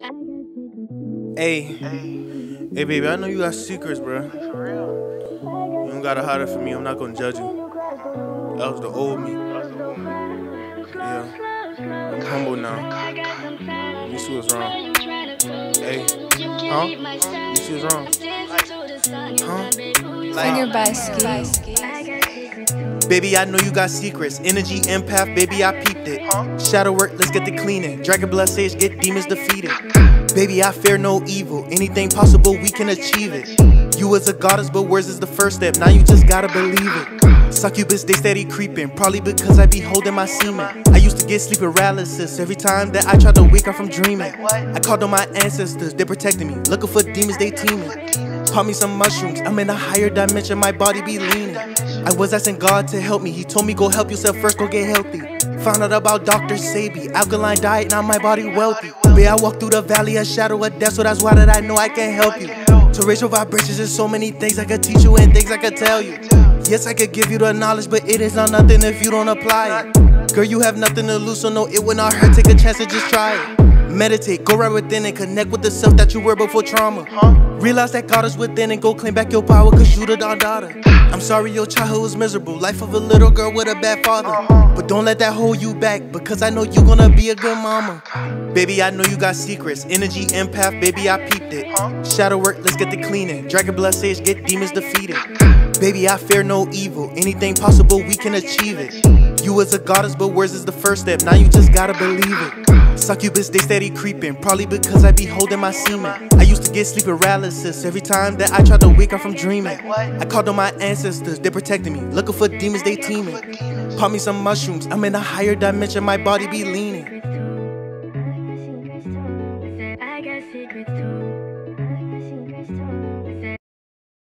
Hey, hey, baby, I know you got secrets, bro. For real. You don't gotta hide it from me. I'm not gonna judge you. That was the old me. That's the woman. Yeah, I'm humble now. You see what's wrong? Hey, huh? You see what's wrong? Huh? Finger Like, by ski. Baby, I know you got secrets. Energy, empath, baby, I peeped it. Shadow work, let's get the cleaning. Dragon blood sage, get demons defeated. Baby, I fear no evil. Anything possible, we can achieve it. You was a goddess, but words is the first step. Now you just gotta believe it. Succubus, they steady creeping. Probably because I be holding my semen. I used to get sleep paralysis every time that I tried to wake up from dreaming. I called on my ancestors, they protected me. Looking for demons, they teaming. Pop me some mushrooms, I'm in a higher dimension, my body be leaning. I was asking God to help me, He told me go help yourself first, go get healthy. Found out about Dr. Sebi, alkaline diet, now my body wealthy. Baby, I walk through the valley of shadow of death, so that's why that I know I can help you. To raise your vibrations, there's so many things I could teach you and things I could tell you. Yes, I could give you the knowledge, but it is not nothing if you don't apply it. Girl, you have nothing to lose, so no, it would not hurt. Take a chance and just try it. Meditate, go right within and connect with the self that you were before trauma. Realize that God is within and go claim back your power, cause you the daughter. I'm sorry your childhood was miserable, life of a little girl with a bad father. Uh-huh. But don't let that hold you back, because I know you gonna be a good mama. Baby, I know you got secrets, energy, empath, baby, I peeped it. Shadow work, let's get the cleaning. Dragon blood sage, get demons defeated. Baby, I fear no evil, anything possible, we can achieve it. You was a goddess, but words is the first step, now you just gotta believe it. Succubus, they steady creeping, probably because I be holding my semen. I used to get sleep paralysis every time that I tried to wake up from dreaming. I called on my ancestors, they protected me. Looking for demons, they teaming. Pop me some mushrooms, I'm in a higher dimension, my body be leaning.